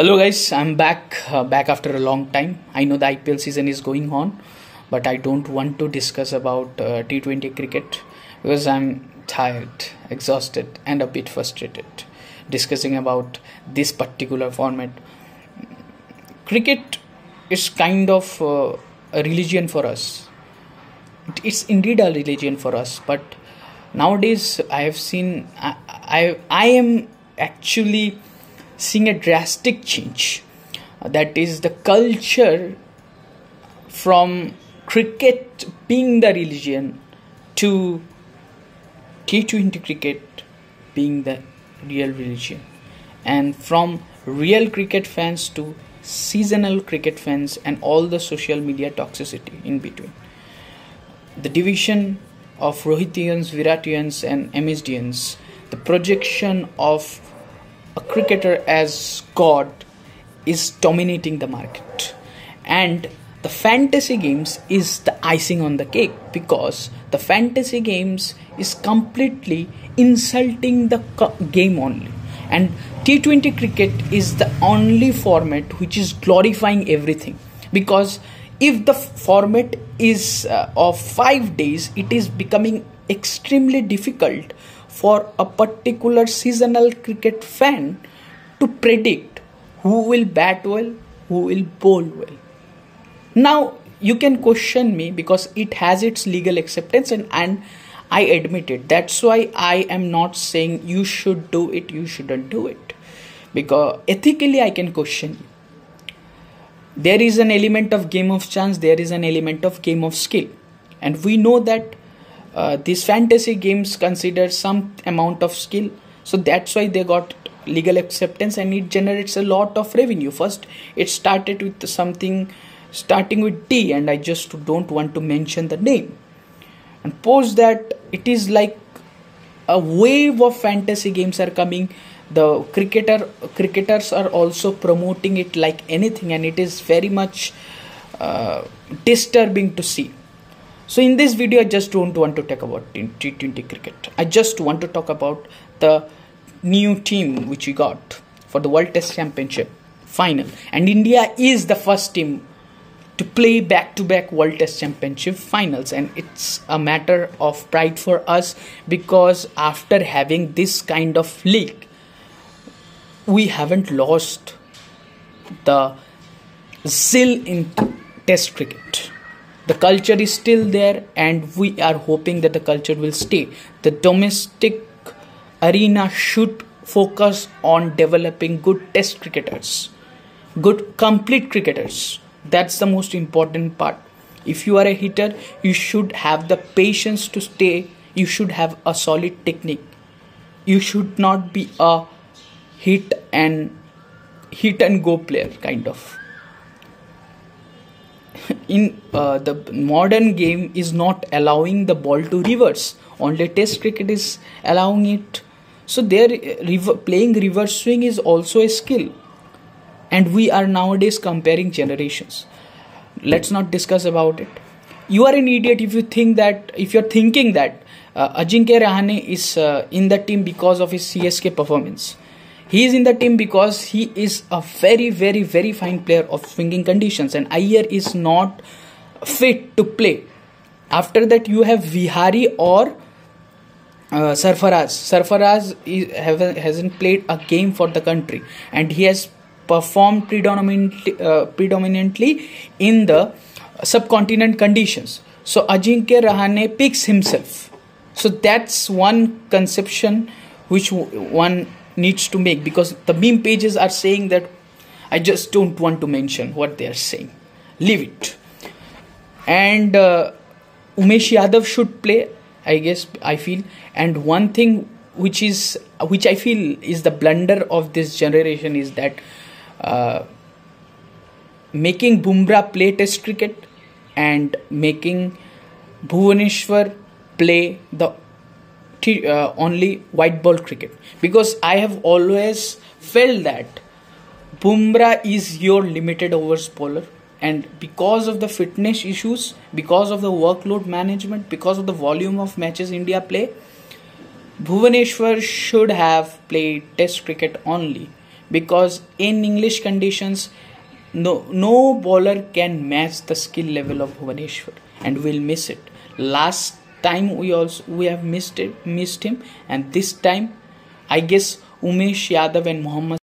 Hello guys, I'm back uh, back after a long time. I know the IPL season is going on, but I don't want to discuss about uh, T20 cricket because I'm tired, exhausted, and a bit frustrated discussing about this particular format. Cricket is kind of uh, a religion for us. It's indeed a religion for us, but nowadays I have seen I I, I am actually seeing a drastic change. Uh, that is the culture from cricket being the religion to T20 cricket being the real religion, and from real cricket fans to seasonal cricket fans and all the social media toxicity in between. The division of Rohitians, Viratians, and MSDians, the projection of a cricketer as God is dominating the market. And the fantasy games is the icing on the cake because the fantasy games is completely insulting the game only. And T20 cricket is the only format which is glorifying everything because if the format is uh, of 5 days it is becoming extremely difficult for a particular seasonal cricket fan to predict who will bat well, who will bowl well. Now, you can question me because it has its legal acceptance and, and I admit it. That's why I am not saying you should do it, you shouldn't do it. Because ethically, I can question you. There is an element of game of chance, there is an element of game of skill. And we know that uh, these fantasy games consider some amount of skill. So that's why they got legal acceptance and it generates a lot of revenue. First it started with something starting with d and i just don't want to mention the name. And post that it is like a wave of fantasy games are coming. The cricketer cricketers are also promoting it like anything and it is very much uh, disturbing to see so in this video, I just don't want to talk about T20 cricket. I just want to talk about the new team which we got for the World Test Championship final. And India is the first team to play back-to-back World Test Championship finals, and it's a matter of pride for us because after having this kind of league, we haven't lost the zeal in Test cricket the culture is still there and we are hoping that the culture will stay. The domestic arena should focus on developing good test cricketers good complete cricketers. That's the most important part. If you are a hitter you should have the patience to stay. You should have a solid technique. You should not be a hit and hit and go player kind of in uh, the modern game is not allowing the ball to reverse. Only test cricket is allowing it. So there rever- playing reverse swing is also a skill. And we are nowadays comparing generations. Let's not discuss about it. You are an idiot if you think that if you're thinking that uh, Ajinkya Rahane is uh, in the team because of his CSK performance he is in the team because he is a very very very fine player of swinging conditions and Iyer is not fit to play. After that you have Vihari or uh, Sarfaraz. Sarfaraz is, hasn't played a game for the country and he has performed predominantly uh, predominantly in the subcontinent conditions. So Ajinkya Rahane picks himself. So that's one conception which one needs to make because the meme pages are saying that I just don't want to mention what they are saying. Leave it. And uh, Umesh Yadav should play, I guess, I feel. And one thing which is which I feel is the blunder of this generation is that uh, making Bumrah play Test cricket and making Bhuvaneshwar play the t- uh, only white ball cricket. Because I have always felt that Bumrah is your limited overs bowler. And because of the fitness issues because of the workload management because of the volume of matches India play Bhuvaneshwar should have played test cricket only. Because in English conditions, no no bowler can match the skill level of Bhuvaneshwar, and we'll miss it. Last time we also we have missed it, missed him, and this time, I guess Umesh Yadav and Mohammad